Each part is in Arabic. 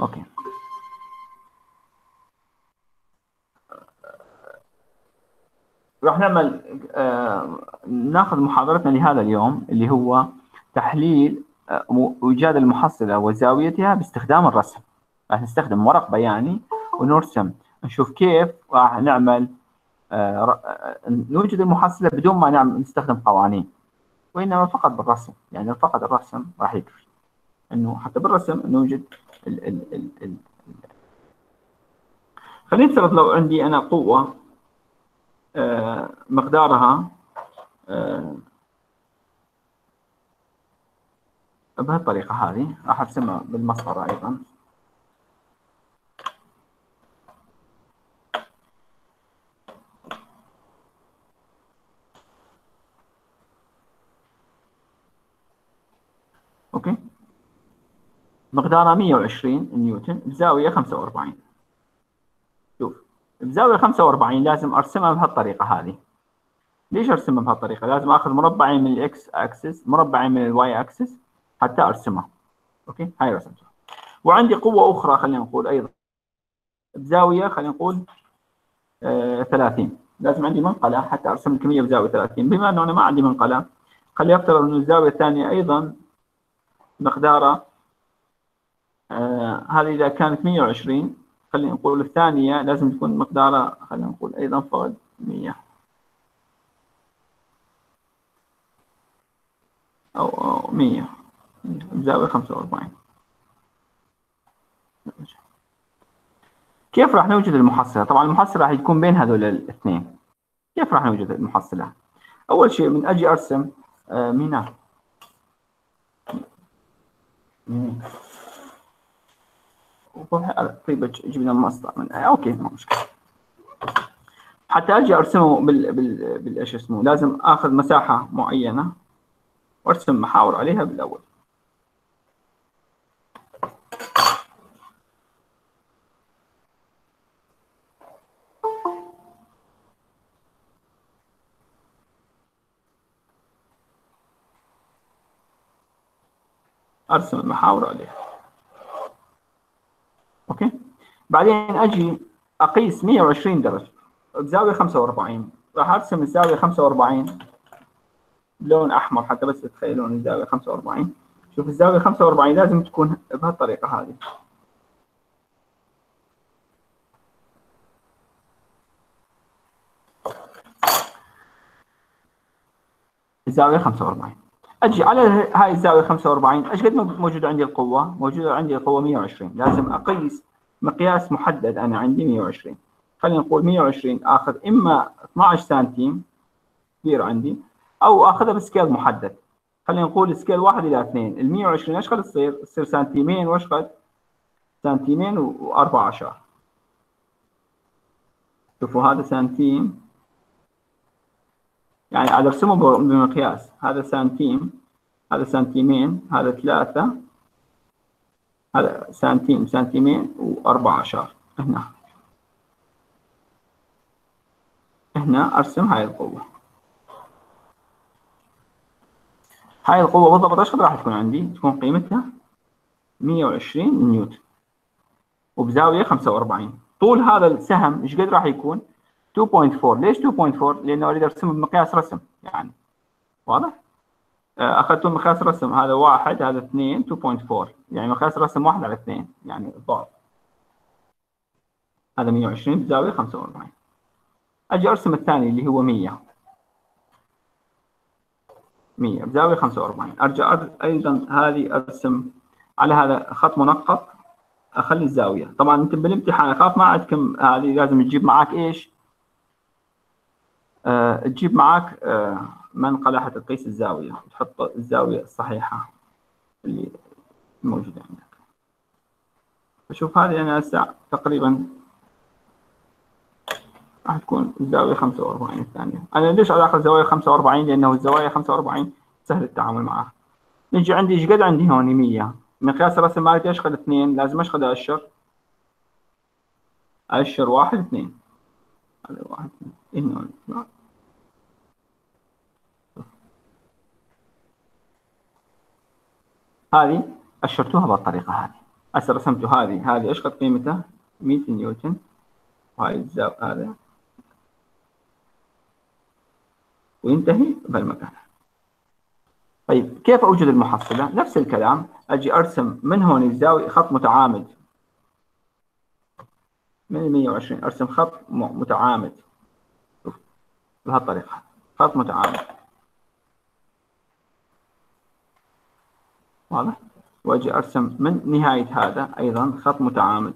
أوكي راح نعمل آه ناخذ محاضرتنا لهذا اليوم اللي هو تحليل آه إيجاد المحصلة وزاويتها باستخدام الرسم. راح نستخدم ورق بياني ونرسم. نشوف كيف راح نعمل آه نوجد المحصلة بدون ما نعمل نستخدم قوانين. وإنما فقط بالرسم. يعني فقط الرسم راح يكفي. إنه حتى بالرسم نوجد ال ال ال ال خلينا نفترض لو عندي أنا قوة آه مقدارها آه بهالطريقة هذه راح أرسمها بالمسطره أيضا okay مقدارها 120 نيوتن بزاوية 45 شوف بزاوية 45 لازم أرسمها بهالطريقة هذه. ليش أرسمها بهالطريقة؟ لازم أخذ مربعين من الاكس اكسس مربعين من ال y axis حتى أرسمها. okay؟ هاي رسمتها. وعندي قوة أخرى خلينا نقول أيضا. بزاوية خلينا نقول آه 30 لازم عندي منقلة حتى أرسم الكميه بزاوية 30 بما إنه أنا ما عندي منقلة خلي أفترض إنه الزاوية الثانية أيضا مقدارها هذه إذا كانت 120 خلينا نقول الثانية لازم تكون مقدارها خلينا نقول أيضا فوق 100 أو, أو 100 بزاوية 45 كيف راح نوجد المحصلة؟ طبعا المحصلة راح تكون بين هذول الاثنين. كيف راح نوجد المحصلة؟ أول شيء من أجي أرسم آه ميناء. طيب جبنا المصدر من أوكي ما مشكلة. حتى أجي أرسمه بال بال بالايش اسمه لازم آخذ مساحة معينة وأرسم محاور عليها بالأول. أرسم المحاور عليها. أوكي. بعدين أجي أقيس 120 درجة. بزاويه 45 راح أرسم الزاويه 45 بلون أحمر حتى بس تتخيلون الزاويه 45 شوف الزاويه 45 لازم تكون بهالطريقة هذه. الزاويه 45 أجي على هاي الزاوية 45 أيش قد موجوده عندي القوة؟ موجوده عندي القوة 120 لازم أقيس مقياس محدد أنا عندي 120 خلينا نقول 120 آخذ إما 12 سنتيم كبير عندي أو آخذها ب scale محدد خلينا نقول scale 1 إلى 2 ال 120 إيش قد تصير؟ تصير سنتيمين وإيش قد؟ سنتيمين و14 شوفوا هذا سنتيم يعني عاد ارسمه بمقياس. هذا سنتيم هذا سنتيمين هذا ثلاثة هذا سنتيم سنتيمين وأربعة عشر. هنا. هنا أرسم هاي القوة. هاي القوة بالضبط إيش راح تكون عندي؟ تكون قيمتها 120 نيوتن. وبزاوية 45 طول هذا السهم إيش قد راح يكون؟ 2.4 ليش 2.4 لأنه أريد ارسمه بمقياس رسم يعني. واضح؟ أخذته مقياس رسم. هذا واحد هذا اثنين 2.4 يعني مقياس رسم واحد على اثنين يعني الضعف هذا 120 بزاويه 45 أجي أرسم الثاني اللي هو 100 100 بزاويه 45 أرجع أيضا هذه أرسم على هذا خط منقط. أخلي الزاوية. طبعا أنت بالامتحان أخاف ما عندكم هذه لازم تجيب معك إيش؟ تجيب معك أه منقلة حتى تقيس الزاوية. وتحط الزاوية الصحيحة اللي موجودة عندك. فشوف هذه أنا هسه تقريبا راح تكون الزاوية 45 الثانية. أنا ليش أدخل زاوية 45 لأنه الزوايا 45 سهل التعامل معها نجي عندي إيش قد عندي هون 100 مقياس الرسم مالتي أشغل اثنين. لازم أشغل اشر اشر واحد اثنين. هذا واحد اثنين. هذه أشرتوها بالطريقة هذه. هسه رسمته هذه. هذه إيش قد قيمته 100 نيوتن. وهاي الزاوية هذا. وينتهي بهالمكان طيب كيف أوجد المحصلة؟ نفس الكلام. أجي أرسم من هون الزاوية خط متعامد. من 120 أرسم خط متعامد. بهالطريقة. خط متعامد. واضح؟ واجي أرسم من نهاية هذا أيضا خط متعامد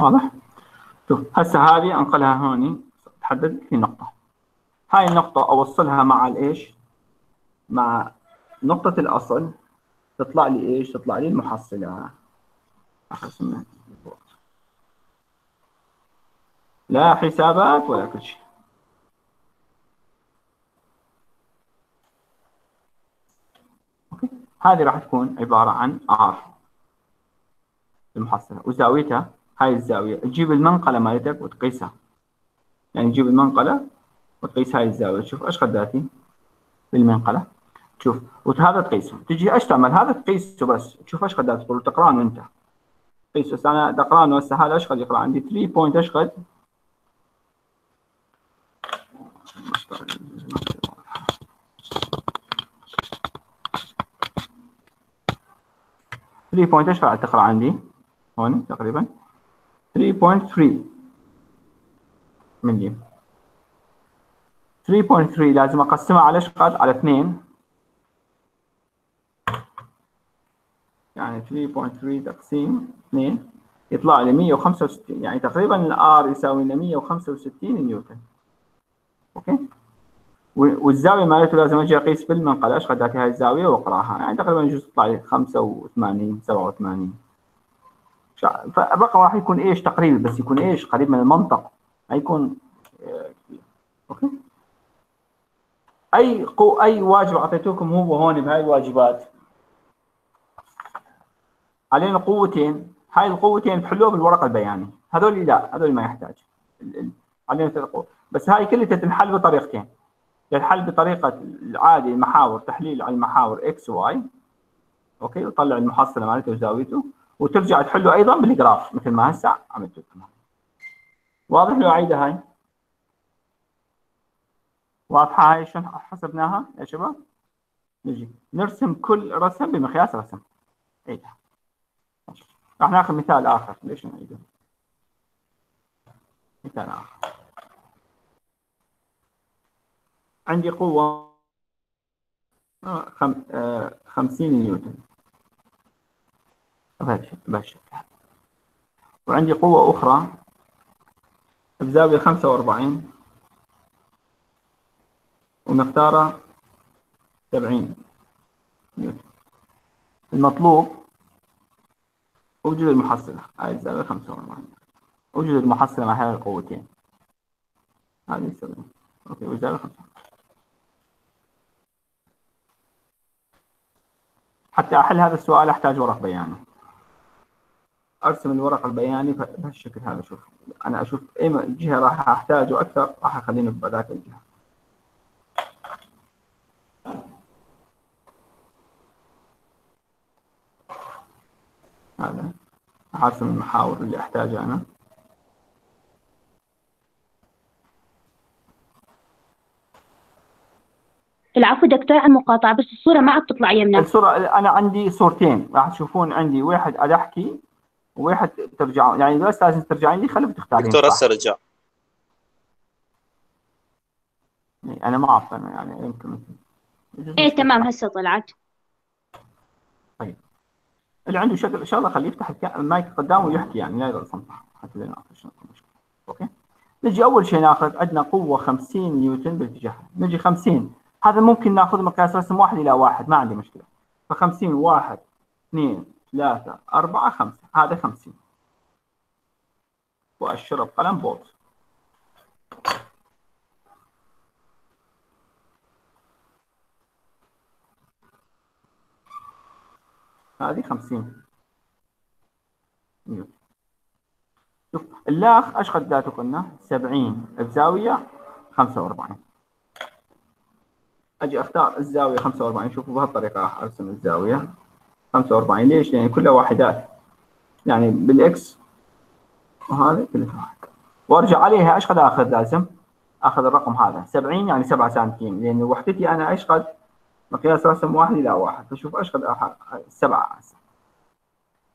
واضح؟ شوف هسه هذه أنقلها هوني تحدد لي نقطة هاي النقطة أوصلها مع الإيش؟ مع نقطة الأصل تطلع لي إيش؟ تطلع لي المحصلة لا حسابات ولا كل شيء. هذه راح تكون عبارة عن R المحصلة. وزاويتها هاي الزاوية. تجيب المنقلة مالتك وتقيسها. يعني تجيب المنقلة وتقيس هاي الزاوية. تشوف إيش قداتي بالمنقلة. تشوف وهذا تقيسه. تجي إيش تعمل؟ هذا تقيسه بس. تشوف إيش قداتي تقول تقرانه أنت. قيسه بس أنا تقرانه هسه. هذا إيش قد يقرأ؟ عندي 3 بوينت إيش قد؟ 3 point إيش تقرأ عندي؟ هون تقريبا. 3.3 ملي 3.3 لازم أقسمها على إيش قد على 2 يعني 3.3 تقسيم 2 يطلع لي 165 يعني تقريبا ال R يساوي لنا 165 نيوتن. أوكي؟ والزاوية مالته لازم أجي أقيس بالمنقله إيش قدرت هاي الزاوية وأقراها. يعني تقريبا يجوز تطلع لي 85 87 فالرقم راح يكون إيش تقريبي بس يكون إيش قريب من المنطق. ما يكون آه، أوكي. أي قو أي واجب أعطيتوكم هو هون بهاي الواجبات. علينا قوتين. هاي القوتين تحلوها بالورق البياني. هذول لا هذول ما يحتاج. علينا بس هاي كلها تنحل بطريقتين. تنحل بطريقة العادي المحاور تحليل على المحاور X Y أوكي؟ وطلع المحصلة مالته وزاويته وترجع تحله أيضا بال graph مثل ما هسه عملت لكم واضح لو اعيدها هاي؟ واضحة هاي؟ شلون حسبناها يا شباب؟ نجي. نرسم كل رسم بمقياس رسم. عيدها راح ناخذ مثال آخر. ليش نعيده؟ مثال آخر. عندي قوة آه، خم... خمسين نيوتن. بهالشكل وعندي قوة أخرى بزاوية خمسة وأربعين. ومقدارها سبعين نيوتن. المطلوب وجود المحصلة. هاي الزاوية خمسة وأربعين. وجود المحصلة مع هاي القوتين. هذه سبعين. أوكي والزاوية خمسة حتى أحل هذا السؤال أحتاج ورق بياني. أرسم الورق البياني بهالشكل هذا شوف. أنا أشوف أي جهة راح أحتاجه أكثر راح أخليني بذاك الجهة. هذا. أرسم المحاور اللي احتاجها أنا. العفو دكتور عن المقاطعة بس الصورة ما عاد تطلع يمنا الصورة أنا عندي صورتين راح تشوفون عندي واحد أحكي وواحد ترجع يعني بس لازم ترجعين لي خليك تختارين دكتور هسه رجع. يعني أنا ما أعرف أنا يعني يمكن. إيه تمام هسه طلعت. طيب. اللي عنده شغله شغله خليه يفتح المايك قدامه ويحكي يعني لا يضل صمت حتى لا ناقش أوكي؟ نجي أول شيء ناخذ عندنا قوة 50 نيوتن باتجاه نجي 50 هذا ممكن ناخذ مقياس رسم واحد إلى واحد ما عندي مشكلة. ف 50 واحد اثنين ثلاثة أربعة خمسة هذا خمسين. وأشر بقلم بولد هذه خمسين. نيوتن شوف اللاخ إيش قداته قلنا 70 بزاويه 45 أجي أختار الزاوية 45 شوفوا بهالطريقة راح أرسم الزاوية. 45 ليش؟ لأن كلها واحدات. يعني بالإكس وهذا كلها واحد. وأرجع عليها إيش قد آخذ لازم؟ آخذ الرقم هذا. 70 يعني 7 سنتيم. لأن وحدتي أنا إيش قد؟ مقياس رسم واحد إلى واحد. فشوف إيش قد 7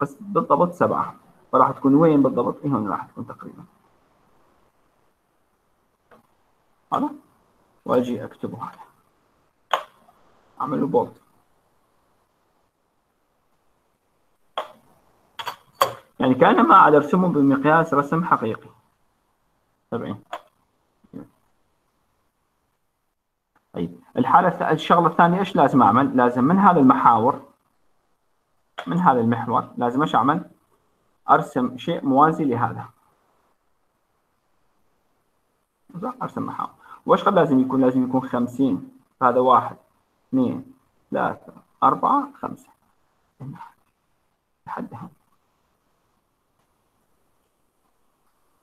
بس بالضبط 7 فراح تكون وين بالضبط؟ إيه هون راح تكون تقريبا. هذا؟ وأجي أكتبه هذا. اعمل له بولد يعني كانما على ارسمه بمقياس رسم حقيقي. 70 طيب. الحالة الشغلة الثانية إيش لازم أعمل؟ لازم من هذا المحاور من هذا المحور لازم إيش أعمل؟ أرسم شيء موازي لهذا. أرسم محاور. وإيش قد لازم يكون؟ لازم يكون 50 هذا واحد. اثنين ثلاثة أربعة خمسة لحد هون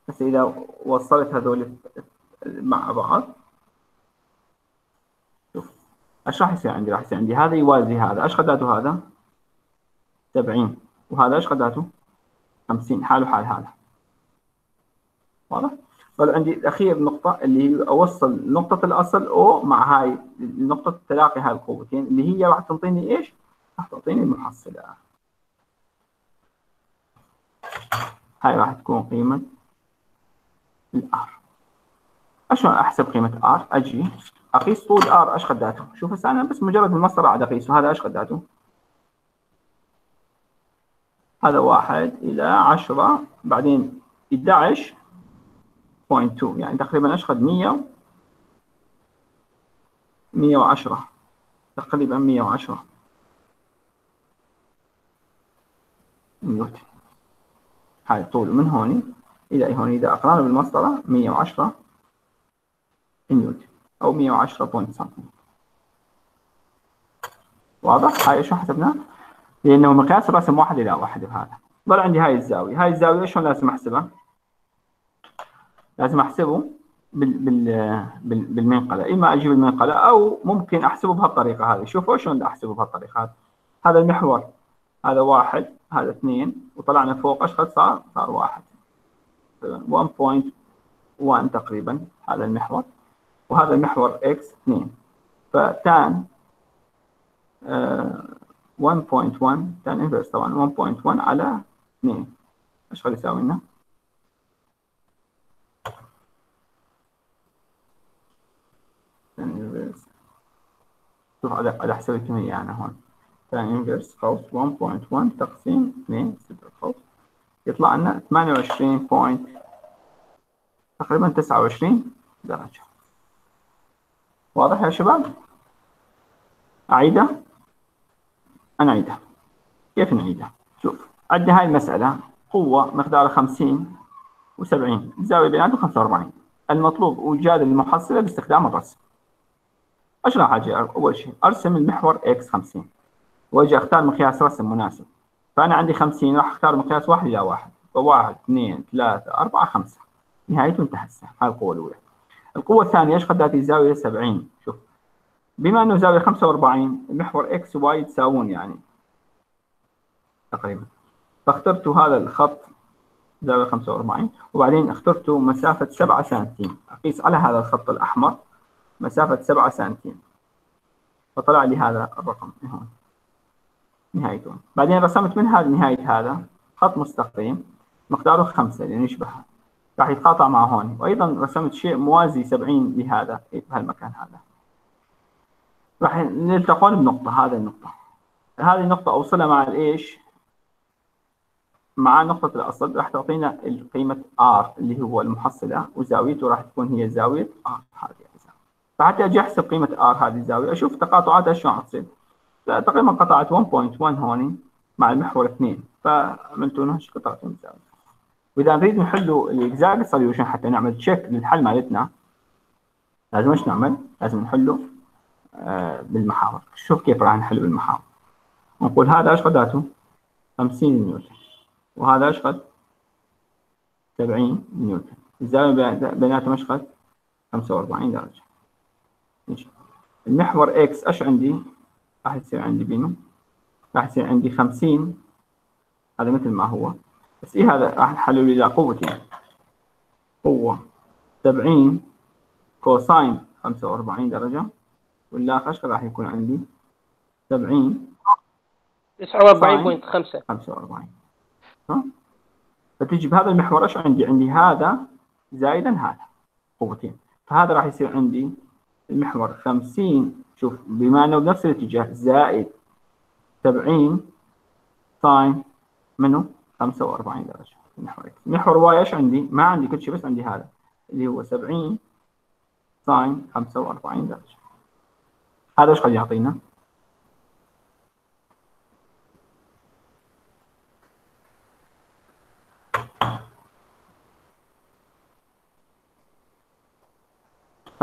بس إذا وصلت هذول مع بعض شوف إيش راح يصير عندي؟ راح يصير عندي هذا يوازي هذا، إيش قداته هذا؟ 70 وهذا إيش قداته؟ 50 حاله حال هذا واضح؟ صار عندي الأخير نقطة اللي هي أوصل نقطة الأصل أو مع هاي نقطة تلاقي هاي القوتين اللي هي راح تعطيني إيش؟ راح تعطيني المحصلة هاي راح تكون قيمة ال R شلون أحسب قيمة R؟ أجي أقيس طول آر إيش قداته؟ شوف هسه أنا بس مجرد المسطرة قاعد أقيسه هذا إيش قداته؟ هذا واحد إلى عشرة بعدين 11 0.2 يعني تقريبا خد 100 110 تقريبا 110 نيوتن هاي طول من هون إلى هون إذا أقرأنا بالمسطرة 110 نيوتن أو 110 point واضح؟ هاي شو حسبناه؟ لأنه مقياس الرسم واحد إلى واحد بهذا. ضل عندي هاي الزاوية. هاي الزاوية شلون لازم أحسبها؟ لازم أحسبه بال بال بالمنقلة. إما أجيب المنقلة أو ممكن أحسبه بهالطريقة هذه. شوفوا شلون أحسبه بهالطريقة هذه؟ هذا المحور. هذا واحد هذا اثنين وطلعنا فوق. إيش صار؟ صار واحد. 1.1 تقريبا هذا المحور. وهذا المحور إكس 2 فتان 1.1 تان انفرس طبعا 1.1 على 2 إيش خلي يساوي لنا؟ شوف على حسب الكمية أنا هون تان انفرس قوس 1.1 تقسيم 2 صفر قوس يطلع لنا 28 بوينت تقريبا 29 درجة واضح يا شباب؟ أعيدها؟ أنا أعيدها كيف نعيدها؟ شوف عندنا هاي المسألة قوة مقدارها 50 و70 الزاوية بيناتهم 45 المطلوب إيجاد المحصلة باستخدام الرسم إيش راح أجي أول شيء أرسم المحور X 50 وأجي أختار مقياس رسم مناسب. فأنا عندي 50 راح أختار مقياس واحد إلى واحد. فواحد اثنين ثلاثة أربعة خمسة. نهايته انتهى هاي القوة الأولى. القوة الثانية إيش قدرت زاوية 70 شوف. بما إنه زاوية 45 المحور X و Y يتساوون يعني. تقريبا. فاخترت هذا الخط. زاوية 45 وبعدين اخترت مسافة 7 سنتيم. أقيس على هذا الخط الأحمر. مسافة 7 سنتيم فطلع لي هذا الرقم هون نهايته. بعدين رسمت من هذا نهاية هذا خط مستقيم مقداره 5 لأنه يشبه راح يتقاطع مع هون. وأيضا رسمت شيء موازي 70 لهذا بهالمكان هذا. راح نلتقون بنقطة هذا النقطة. هذه النقطة أوصلها مع الإيش مع نقطة الأصل. راح تعطينا قيمة R اللي هو المحصلة وزاويته راح تكون هي زاوية R هذه. فحتى أجي احسب قيمة R هذه الزاوية. أشوف تقاطعاتها شلون تصير تقريبا قطعت 1.1 هون مع المحور 2 فعملت له قطعتين الزاوية. وإذا نريد نحل ال exact solution حتى نعمل check للحل مالتنا لازم إيش نعمل؟ لازم نحله آه بالمحاور. شوف كيف راح نحل بالمحاور. نقول هذا إيش قداته؟ 50 نيوتن. وهذا إيش قد؟ 70 نيوتن. الزاوية بين- بيناتهم إيش قد؟ 45 درجة. المحور إكس إيش عندي؟ راح يصير عندي بينه راح يصير عندي 50 هذا مثل ما هو. بس إيه هذا؟ راح نحلله إلى قوتين قوة 70 cosine 45 درجة. واللاخ إيش راح يكون عندي؟ 70 49.5 45 ها؟ فتجي بهذا المحور إيش عندي؟ عندي هذا زائدا هذا قوتين فهذا راح يصير عندي المحور 50 شوف بما أنه بنفس الاتجاه زائد 70 sine منه 45 درجة. المحور X محور Y إيش عندي؟ ما عندي كل شيء بس عندي هذا اللي هو 70 sine 45 درجة. هذا إيش قد يعطينا؟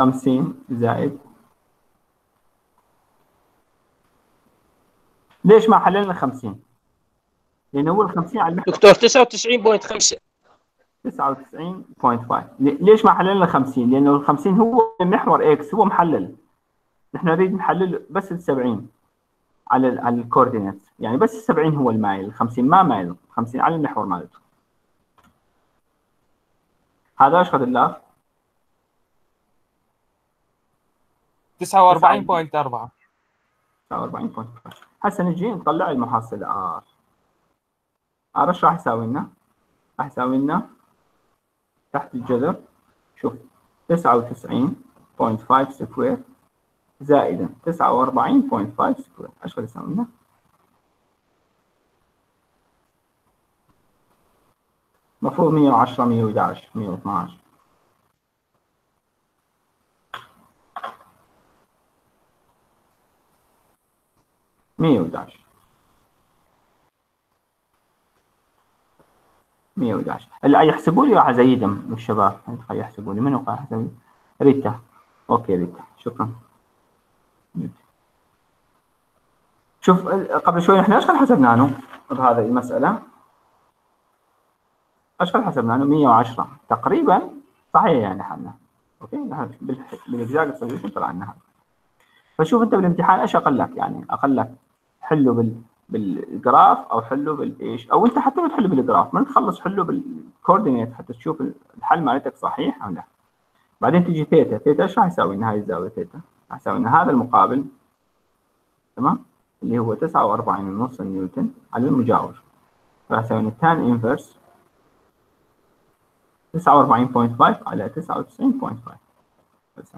خمسين زائد. ليش ما حللنا خمسين؟ لأنه هو الخمسين على المحور دكتور 99.5 99.5 لي- ليش ما حللنا 50 لأنه ال 50 هو محور X هو محلل. نحن نريد نحلل بس ال 70 على ال على ال coordinate يعني بس ال 70 هو المايل ال 50 ما مايل. 50 على المحور مالته. هذا إيش قد الله 49.4 49.5 هسه نجي نطلع المحصلة R R إيش راح يساوي لنا؟ راح يساوي لنا تحت الجذر شوف 99.5 square زائدا 49.5 square إيش قد يساوي لنا؟ المفروض 110 111 112 111 111 اللي يحسبوا لي راح ازيدهم الشباب. خلي يحسبوا لي. منو قاعد؟ ريتا. أوكي ريتا. شكرا. شوف قبل شوي إحنا إيش قد حسبنا له بهذه المسألة؟ إيش قد حسبنا له 110 تقريبا صحيح يعني حالنا أوكي؟ نحن بال exact solution طلع لنا فشوف أنت بالامتحان إيش أقل لك يعني؟ أقل لك حله بال بال graph أو حله بالايش أو أنت حتى ما تحل بال graph ما تخلص حله بال coordinate حتى تشوف الحل مالتك صحيح أو لا. بعدين تجي theta theta إيش راح يساوي؟ لنا هاي الزاوية ثيتا راح يساوي لنا هذا المقابل تمام؟ اللي هو 49.5 نيوتن على المجاور. راح يساوي لنا tan inverse 49.5 على 99.5 بس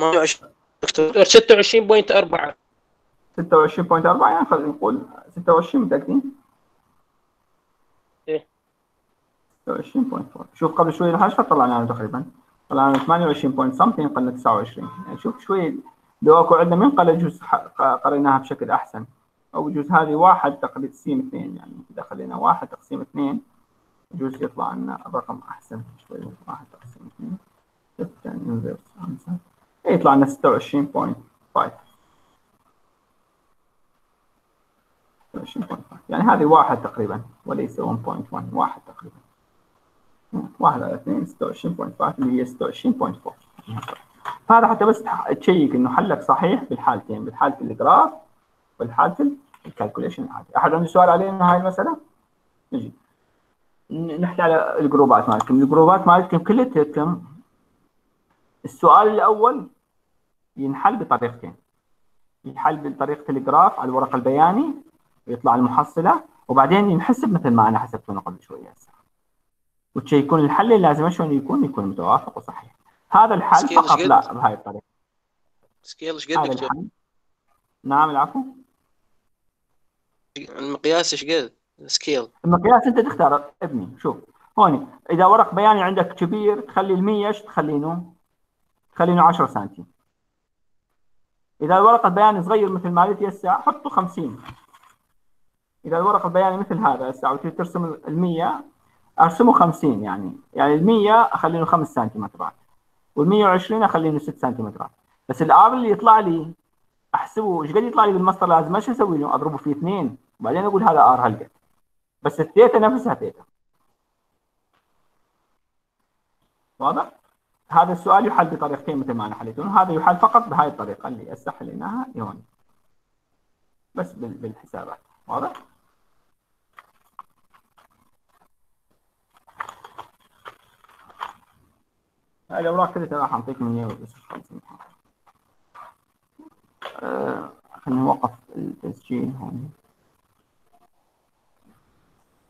28 26.4 26.4 يعني خلينا نقول 26 متأكدين؟ إيه. 26.4 شوف قبل شوي الحشفة طلعناها تقريبا. طلعنا 28 point something قلنا 29 يعني شوف شوي لو اكو عندنا من منقلة جزء قريناها بشكل أحسن. أو جزء هذه واحد تقسيم اثنين يعني إذا خلينا واحد تقسيم اثنين جزء يطلع لنا الرقم أحسن شوي واحد تقسيم اثنين. 6 inverse 5 يطلع لنا 26.5 20.5 يعني هذه واحد تقريبا وليس 1.1 واحد تقريبا. واحد على اثنين 26.5 اللي هي 26.4 هذا حتى بس check إنه حلك صحيح بالحالتين بالحالة ال graph والحالة ال calculation العادي أحد عنده سؤال علينا هاي المسألة؟ نجي. نحكي على ال groupات مالتكم ال groupات مالتكم كلتكم السؤال الأول ينحل بطريقتين. ينحل بطريقة ال graph على الورق البياني ويطلع المحصلة وبعدين ينحسب مثل ما أنا حسبته قبل شوية. هسه و check ون الحل؟ اللي لازم شلون يكون؟ يكون متوافق وصحيح. هذا الحل فقط لا بهاي الطريقة. scale إيش قد دكتور؟ نعم العفو. المقياس إيش قد؟ scale. المقياس أنت تختار ابني. شوف هون إذا ورق بياني عندك كبير تخلي ال100 إيش تخلينه؟ تخلينه 10 سنتيم. إذا الورق البياني صغير مثل مالتي هسه حطه 50 إذا الورق البياني مثل هذا هسه وتريد ترسم ال100 ارسمه 50 يعني. يعني ال100 اخلي له 5 سنتيمترات وال120 اخلي له 6 سنتيمترات. بس ال R اللي يطلع لي أحسبه إيش قد يطلع لي بالمسطر لازم؟ إيش أسوي له؟ أضربه في اثنين. وبعدين أقول هذا R هالقد. بس الثيتا نفسها ثيتا. واضح؟ هذا السؤال يحل بطريقتين مثل ما أنا حليته هذا يحل فقط بهاي الطريقة اللي هسه حليناها هون بس بالحسابات. واضح؟ هاي الأوراق كلها راح أعطيك من يوم بس آه، خلينا نوقف التسجيل هون.